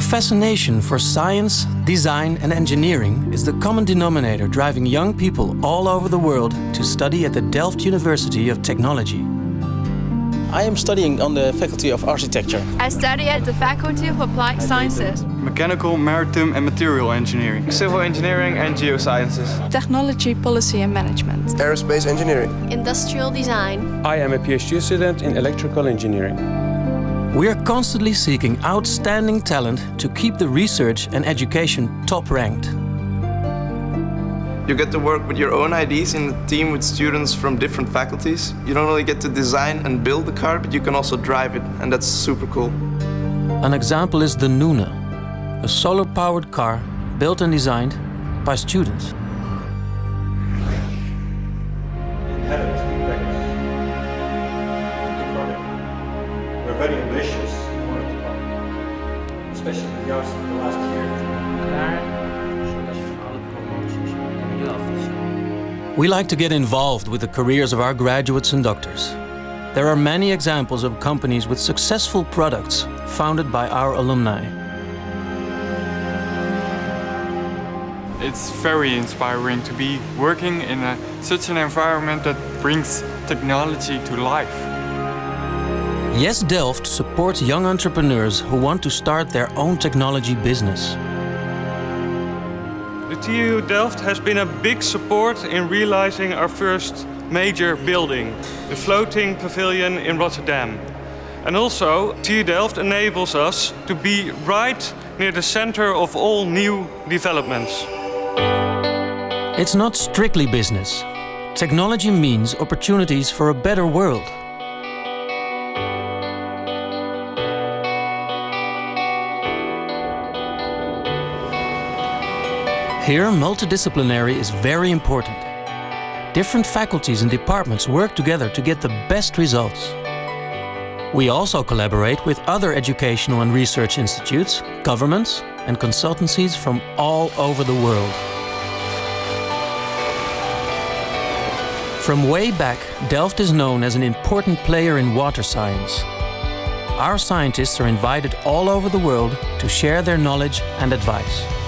fascination for science, design and engineering is the common denominator driving young people all over the world to study at the Delft University of Technology. I am studying on the Faculty of Architecture. I study at the Faculty of Applied Sciences. Mechanical, Maritime and Material Engineering. Civil Engineering and Geosciences. Technology, Policy and Management. Aerospace Engineering. Industrial Design. I am a PhD student in Electrical Engineering. We are constantly seeking outstanding talent to keep the research and education top ranked. You get to work with your own ideas in a team with students from different faculties. You don't only get to design and build the car, but you can also drive it, and that's super cool. An example is the Nuna, a solar-powered car built and designed by students. Especially the last year. We like to get involved with the careers of our graduates and doctors. There are many examples of companies with successful products founded by our alumni. It's very inspiring to be working in a, such an environment that brings technology to life. Yes!Delft supports young entrepreneurs who want to start their own technology business. The TU Delft has been a big support in realizing our first major building, the floating pavilion in Rotterdam. And also, TU Delft enables us to be right near the center of all new developments. It's not strictly business. Technology means opportunities for a better world. Here, multidisciplinary is very important. Different faculties and departments work together to get the best results. We also collaborate with other educational and research institutes, governments and consultancies from all over the world. From way back, Delft is known as an important player in water science. Our scientists are invited all over the world to share their knowledge and advice.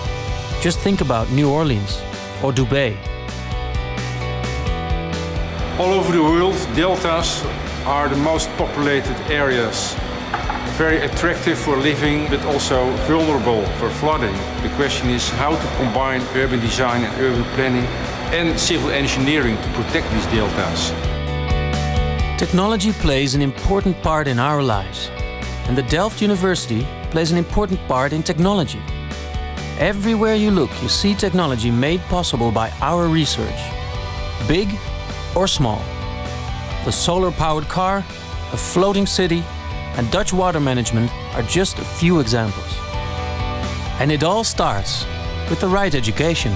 Just think about New Orleans or Dubai. All over the world, deltas are the most populated areas. Very attractive for living, but also vulnerable for flooding. The question is how to combine urban design and urban planning and civil engineering to protect these deltas. Technology plays an important part in our lives, and the Delft University plays an important part in technology. Everywhere you look, you see technology made possible by our research, big or small. The solar-powered car, a floating city, and Dutch water management are just a few examples. And it all starts with the right education.